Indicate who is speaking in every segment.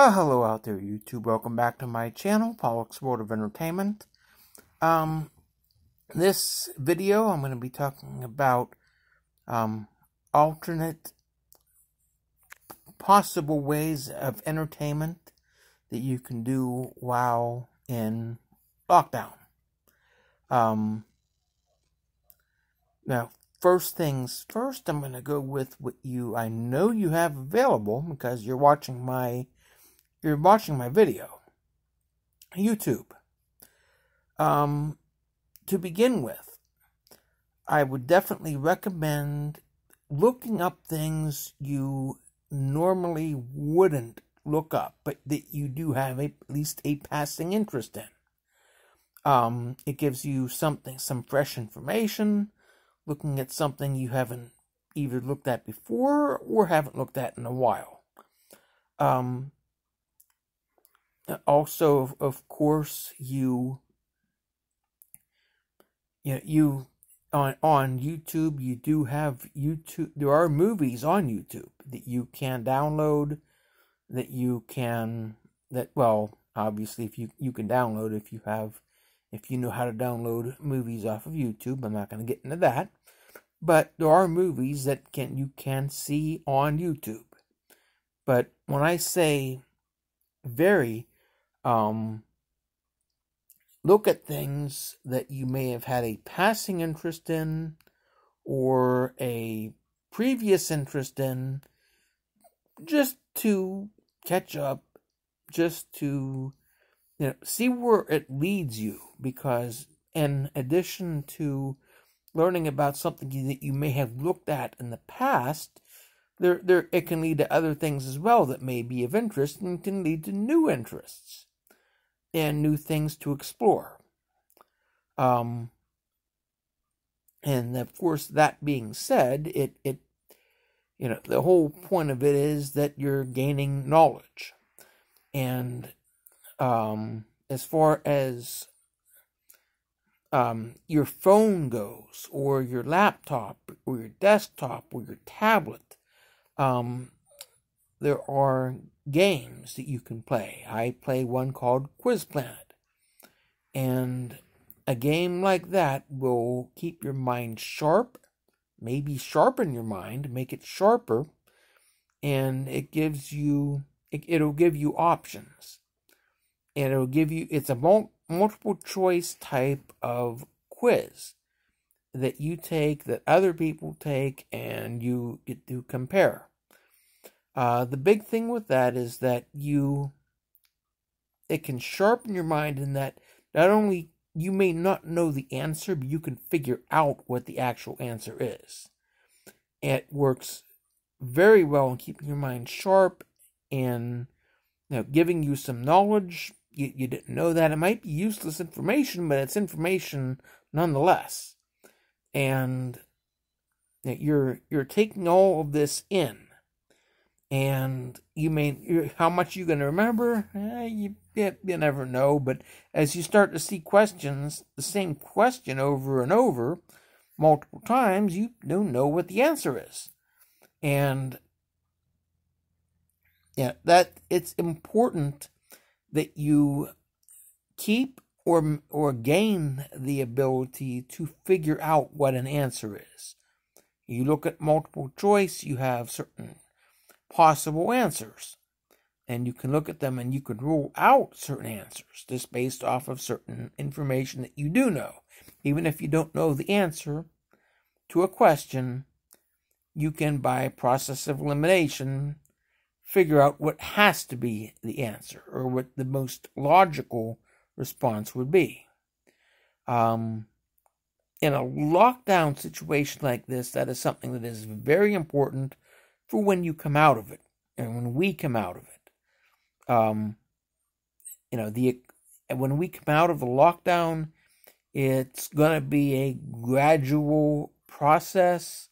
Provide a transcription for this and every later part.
Speaker 1: Uh, hello out there, YouTube. Welcome back to my channel, Pawlik's World of Entertainment. Um, this video, I'm going to be talking about um, alternate possible ways of entertainment that you can do while in lockdown. Um, now, first things first, I'm going to go with what you I know you have available because you're watching my you're watching my video. YouTube. Um, to begin with, I would definitely recommend looking up things you normally wouldn't look up, but that you do have a, at least a passing interest in. Um, it gives you something, some fresh information, looking at something you haven't either looked at before or haven't looked at in a while. Um, also, of course, you you know, you on on YouTube you do have YouTube there are movies on YouTube that you can download that you can that well obviously if you you can download if you have if you know how to download movies off of YouTube I'm not going to get into that. But there are movies that can you can see on YouTube. But when I say very um, look at things that you may have had a passing interest in or a previous interest in just to catch up, just to you know, see where it leads you because in addition to learning about something that you may have looked at in the past, there, there, it can lead to other things as well that may be of interest and can lead to new interests and new things to explore. Um, and of course, that being said, it, it, you know, the whole point of it is that you're gaining knowledge. And um, as far as um, your phone goes, or your laptop, or your desktop, or your tablet, um, there are games that you can play. I play one called Quiz Planet. And a game like that will keep your mind sharp, maybe sharpen your mind, make it sharper, and it gives you it, it'll give you options. And it'll give you it's a multiple choice type of quiz that you take that other people take and you get to compare. Uh, the big thing with that is that you, it can sharpen your mind in that not only you may not know the answer, but you can figure out what the actual answer is. It works very well in keeping your mind sharp and you know, giving you some knowledge. You, you didn't know that. It might be useless information, but it's information nonetheless. And you're you're taking all of this in and you may how much you're going to remember? Eh, you, you, never know. But as you start to see questions the same question over and over multiple times you don't know what the answer is. And yeah that it's important that you keep or or gain the ability to figure out what an answer is. You look at multiple choice you have certain possible answers. And you can look at them and you could rule out certain answers just based off of certain information that you do know. Even if you don't know the answer to a question, you can, by process of elimination, figure out what has to be the answer or what the most logical response would be. Um, in a lockdown situation like this, that is something that is very important for when you come out of it and when we come out of it. Um, you know, the when we come out of the lockdown, it's going to be a gradual process,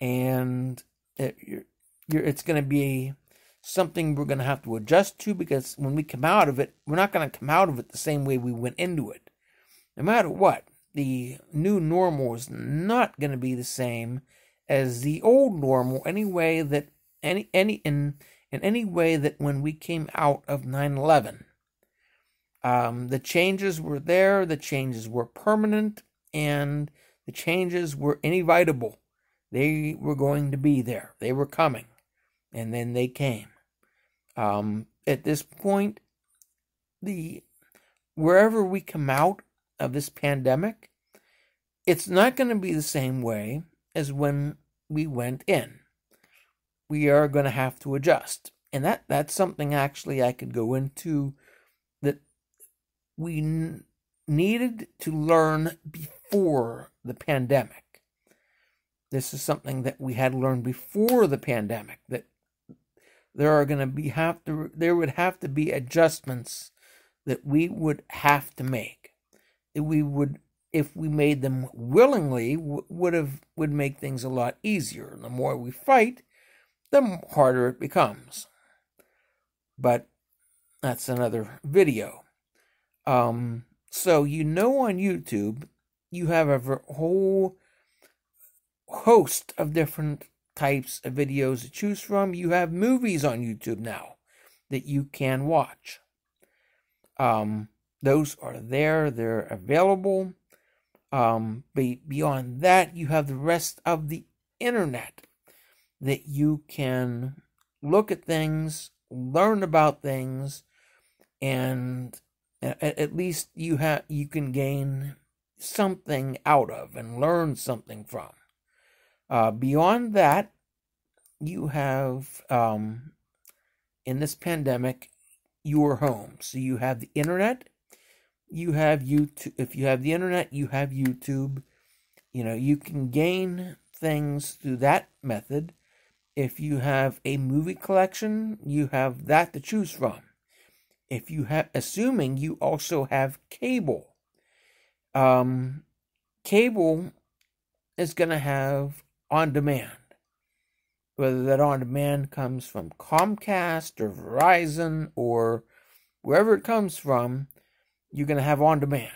Speaker 1: and it, you're, you're, it's going to be something we're going to have to adjust to because when we come out of it, we're not going to come out of it the same way we went into it. No matter what, the new normal is not going to be the same as the old normal any way that any any in in any way that when we came out of 9 11. Um, the changes were there, the changes were permanent, and the changes were inevitable. They were going to be there, they were coming, and then they came. Um, at this point, the wherever we come out of this pandemic, it's not going to be the same way as when we went in. We are going to have to adjust. And that, that's something actually I could go into that we n- needed to learn before the pandemic. This is something that we had learned before the pandemic that there are going to be have to there would have to be adjustments that we would have to make. That we would if we made them willingly would have would make things a lot easier. The more we fight, the harder it becomes. But that's another video. Um, so you know on YouTube you have a whole host of different types of videos to choose from. You have movies on YouTube now that you can watch. Um, those are there, they're available. Um, be, beyond that, you have the rest of the internet that you can look at things, learn about things, and at least you have you can gain something out of and learn something from. Uh, beyond that, you have um, in this pandemic your home. So you have the internet, you have YouTube. If you have the internet, you have YouTube. You know, you can gain things through that method. If you have a movie collection, you have that to choose from. If you have, assuming you also have cable, um, cable is going to have on demand. Whether that on demand comes from Comcast or Verizon or wherever it comes from, you're going to have on demand.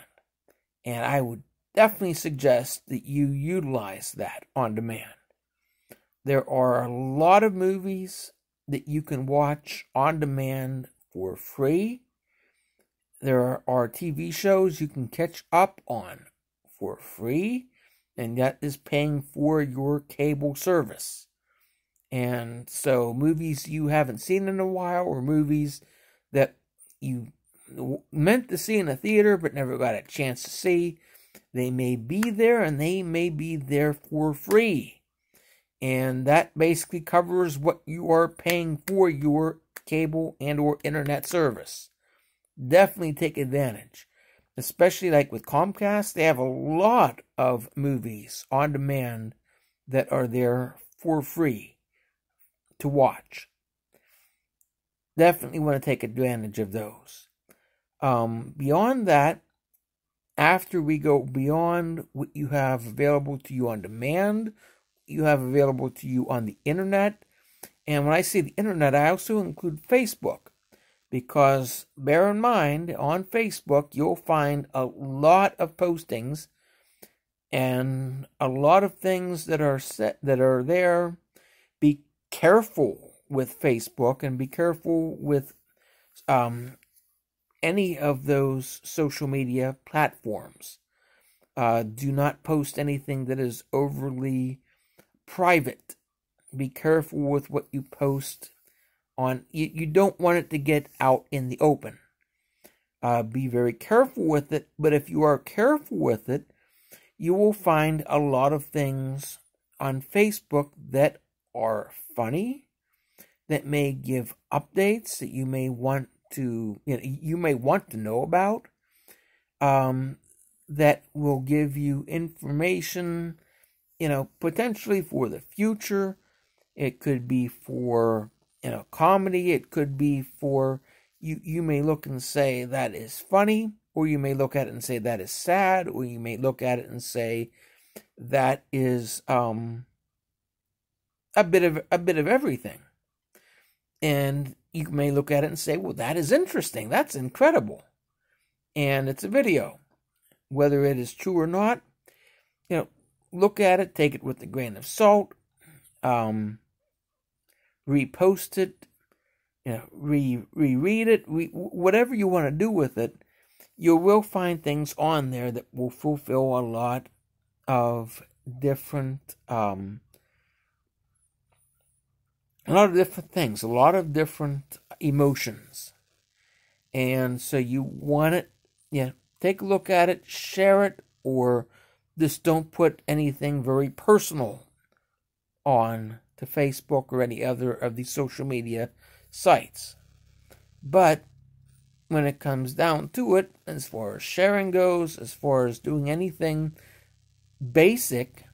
Speaker 1: And I would definitely suggest that you utilize that on demand. There are a lot of movies that you can watch on demand for free. There are TV shows you can catch up on for free, and that is paying for your cable service. And so, movies you haven't seen in a while, or movies that you meant to see in a theater but never got a chance to see. They may be there and they may be there for free. And that basically covers what you are paying for your cable and or internet service. Definitely take advantage. Especially like with Comcast, they have a lot of movies on demand that are there for free to watch. Definitely want to take advantage of those. Um, beyond that, after we go beyond what you have available to you on demand, you have available to you on the internet. And when I say the internet, I also include Facebook. Because bear in mind, on Facebook, you'll find a lot of postings and a lot of things that are set that are there. Be careful with Facebook and be careful with um, any of those social media platforms. Uh, do not post anything that is overly private. Be careful with what you post on. You, you don't want it to get out in the open. Uh, be very careful with it, but if you are careful with it, you will find a lot of things on Facebook that are funny, that may give updates that you may want to you know you may want to know about um, that will give you information you know potentially for the future. It could be for you know comedy. It could be for you you may look and say that is funny or you may look at it and say that is sad or you may look at it and say that is um a bit of a bit of everything. And you may look at it and say, well, that is interesting. That's incredible. And it's a video. Whether it is true or not, you know, look at it, take it with a grain of salt, um, repost it, you know, re reread it, re, whatever you want to do with it, you will find things on there that will fulfill a lot of different um, a lot of different things, a lot of different emotions. And so you want it, yeah, take a look at it, share it, or just don't put anything very personal on to Facebook or any other of these social media sites. But when it comes down to it, as far as sharing goes, as far as doing anything basic,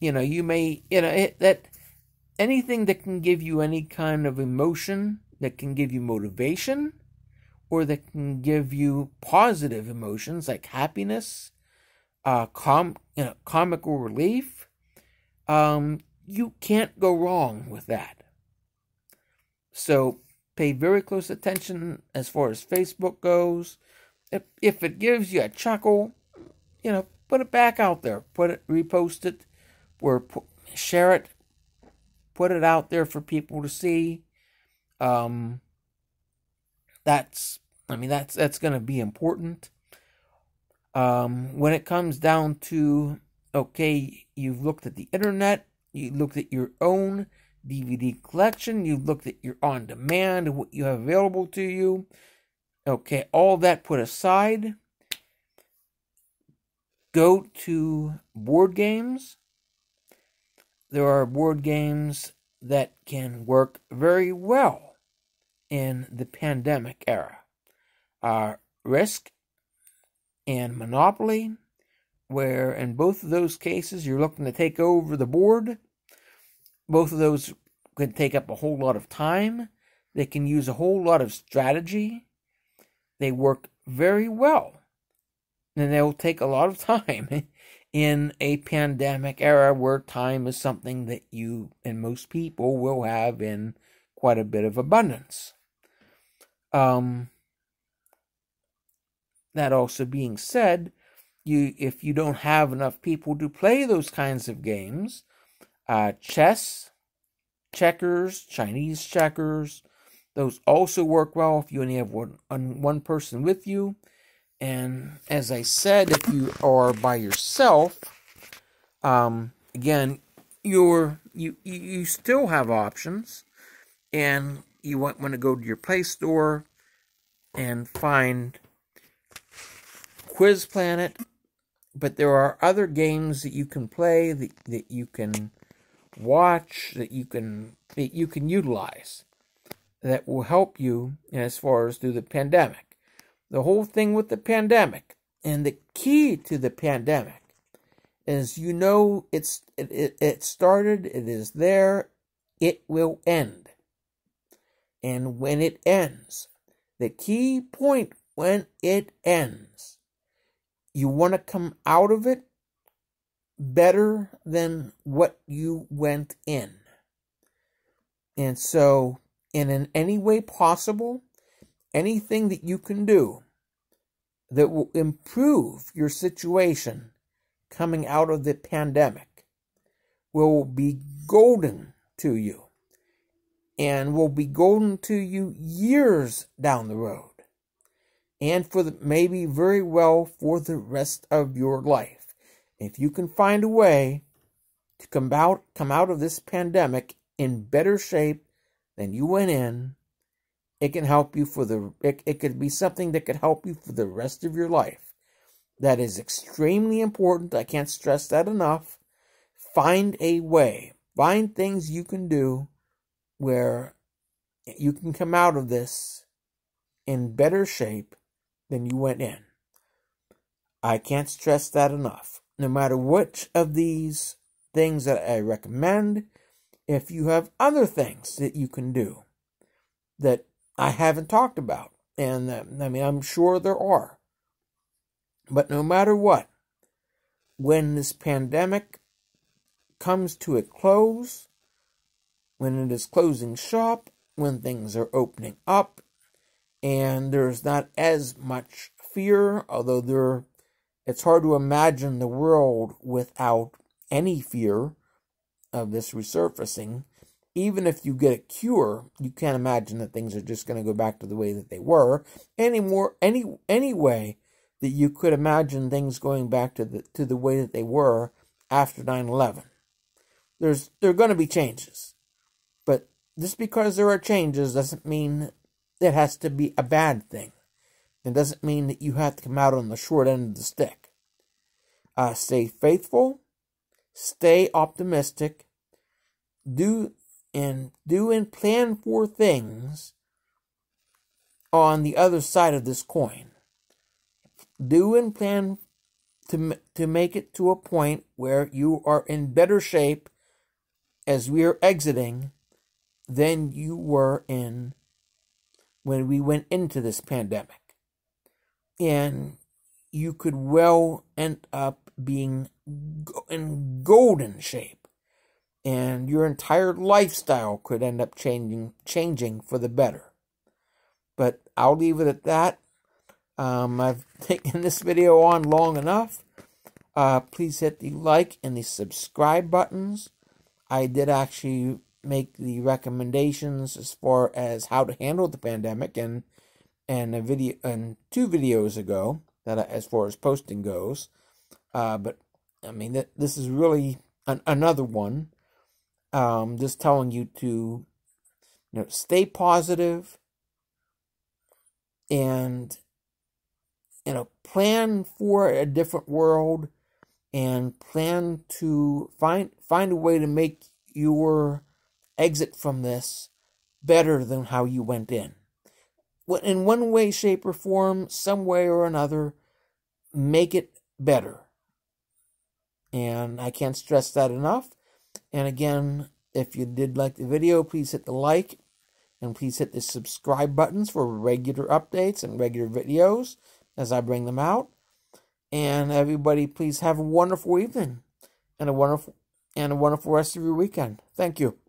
Speaker 1: you know, you may, you know, it, that anything that can give you any kind of emotion, that can give you motivation, or that can give you positive emotions like happiness, uh, com, you know, comical relief, um, you can't go wrong with that. So pay very close attention as far as Facebook goes. If, if it gives you a chuckle, you know, put it back out there. Put it, repost it, or share it. Put it out there for people to see. Um, that's, I mean, that's that's going to be important. Um, when it comes down to, okay, you've looked at the internet, you looked at your own DVD collection, you looked at your on demand, what you have available to you. Okay, all that put aside. Go to board games. There are board games that can work very well in the pandemic era. Uh, Risk and Monopoly, where in both of those cases you're looking to take over the board both of those can take up a whole lot of time. They can use a whole lot of strategy. They work very well. And they'll take a lot of time in a pandemic era where time is something that you and most people will have in quite a bit of abundance. Um, that also being said, you if you don't have enough people to play those kinds of games, uh, chess, checkers, Chinese checkers. Those also work well if you only have one, one person with you. And as I said, if you are by yourself, um, again, you're you you still have options, and you want want to go to your Play Store and find Quiz Planet. But there are other games that you can play that, that you can watch that you can that you can utilize that will help you as far as through the pandemic. The whole thing with the pandemic and the key to the pandemic is you know it's it, it, it started, it is there, it will end. And when it ends, the key point when it ends, you want to come out of it better than what you went in. And so, and in any way possible, anything that you can do that will improve your situation coming out of the pandemic will be golden to you and will be golden to you years down the road and for the, maybe very well for the rest of your life. If you can find a way to come out come out of this pandemic in better shape than you went in, it can help you for the it, it could be something that could help you for the rest of your life. That is extremely important. I can't stress that enough. Find a way. Find things you can do where you can come out of this in better shape than you went in. I can't stress that enough no matter which of these things that I recommend, if you have other things that you can do that I haven't talked about, and uh, I mean, I'm sure there are. But no matter what, when this pandemic comes to a close, when it is closing shop, when things are opening up, and there's not as much fear, although there it's hard to imagine the world without any fear of this resurfacing even if you get a cure, you can't imagine that things are just going to go back to the way that they were any more any any way that you could imagine things going back to the to the way that they were after 9/11. There's there're going to be changes. But just because there are changes doesn't mean it has to be a bad thing. It doesn't mean that you have to come out on the short end of the stick. Uh, stay faithful, stay optimistic, do and do and plan for things on the other side of this coin. Do and plan to to make it to a point where you are in better shape as we are exiting than you were in when we went into this pandemic. And you could well end up being in golden shape and your entire lifestyle could end up changing changing for the better. But I'll leave it at that. Um, I've taken this video on long enough. Uh, please hit the like and the subscribe buttons. I did actually make the recommendations as far as how to handle the pandemic and and a video and two videos ago that I, as far as posting goes. Uh, but I mean that this is really an, another one um, just telling you to you know stay positive and you know plan for a different world and plan to find find a way to make your exit from this better than how you went in. In one way shape or form some way or another make it better. And i can't stress that enough and again, if you did like the video, please hit the like and please hit the subscribe buttons for regular updates and regular videos as I bring them out. And everybody, please have a wonderful evening and a wonderful and a wonderful rest of your weekend. Thank you.